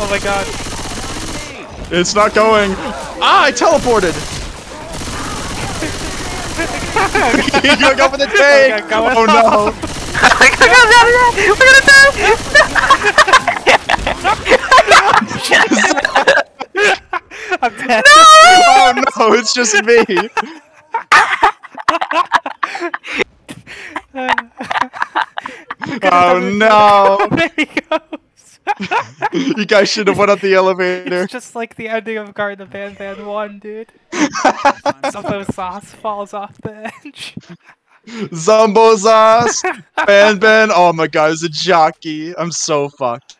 Oh my god. It's not going. Ah, I teleported. you gotta go for the tank. Oh no. I'm dead. Oh no, it's just me. oh no. There he goes. You guys should have went up the elevator. It's just like the ending of Garden of Banban 1, dude. Zumbo sauce falls off the edge. Zumbo sauce. Ben Ben. Oh my god, it's a jockey. I'm so fucked.